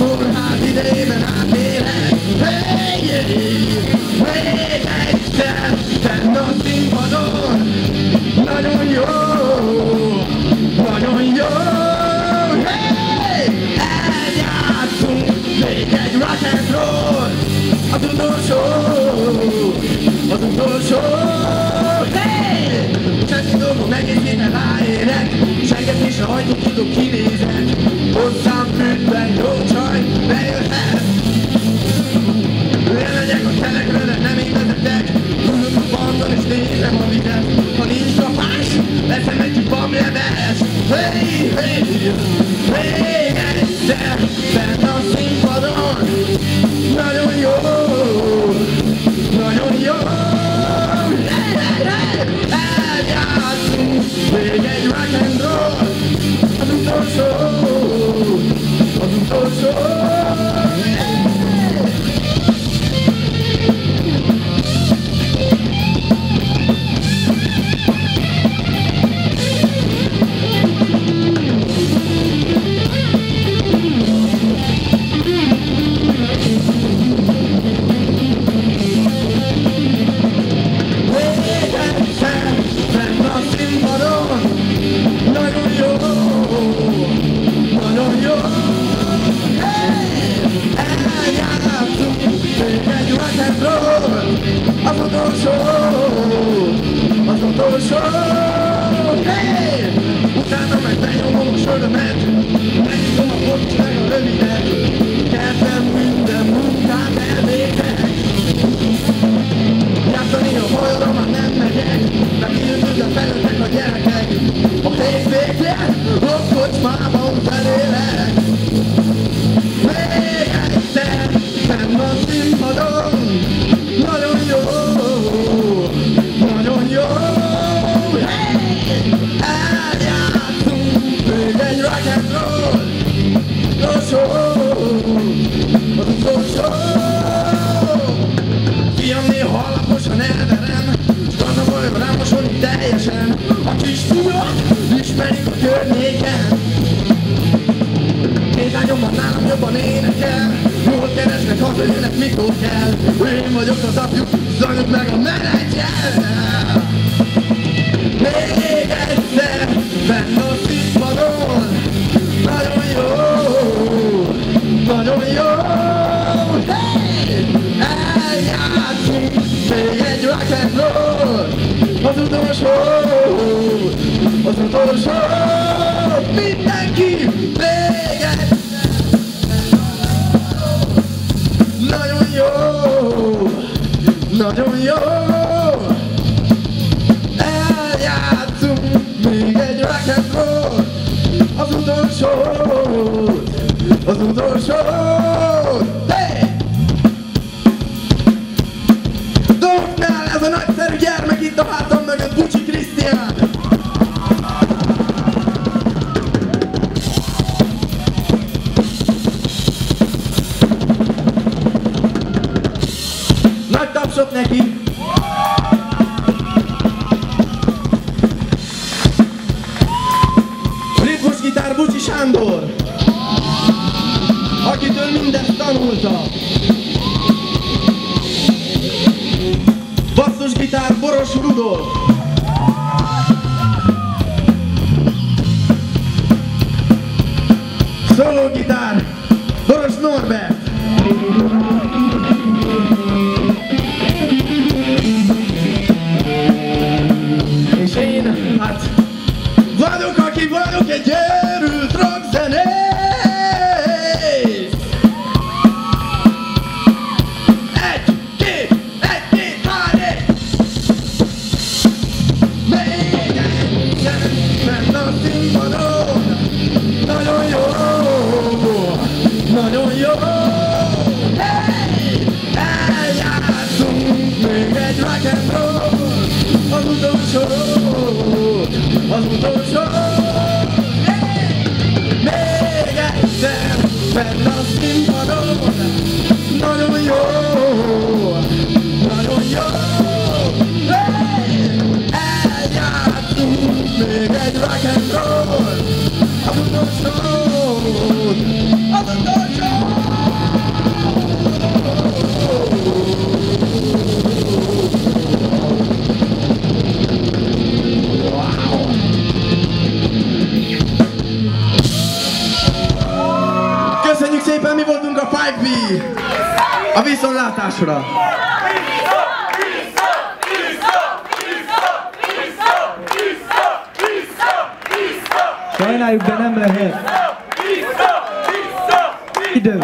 Akkor hát idejében átélek Hey, hey, egyszer Fenn a színpadon Nagyon jó Nagyon jó Hey, eljátszunk Még egy rock and roll Az utolsó Az utolsó Hey, csak tudom, hogy megint minden ráérek. Senket is, ahogy tudok kinézni. Az utolsó, az utolsó. Hey! Utána meg benyomom a sörömet. Megnyitom a bocs meg a rövidet. Kedvem minden munkát elvégzek Játszani a bajra már nem megyek De kiütözve felültek a gyerekek. A hétvégén a kocsmában nálam jobban énekel Jól keresnek, hazajönnek, mikor kell. Én vagyok az apjuk, zajlok meg a menedzser. Még egyszer, benn a színpadon. Nagyon jó, nagyon jó. Hey! Eljátszunk egy rock and roll. Az utolsó, az utolsó. Mindenki nagyon jó! Eljátszunk még egy rock and roll Az utolsó, az utolsó tapsot neki! Ritmusgitár Bucsi Sándor! Akitől mindezt tanulta! Basszusgitár Boros Rudolf! Fenn a színpadon Nagyon Ágvi! A viszontlátásra! Sajnáljuk, de nem lehet. Idő.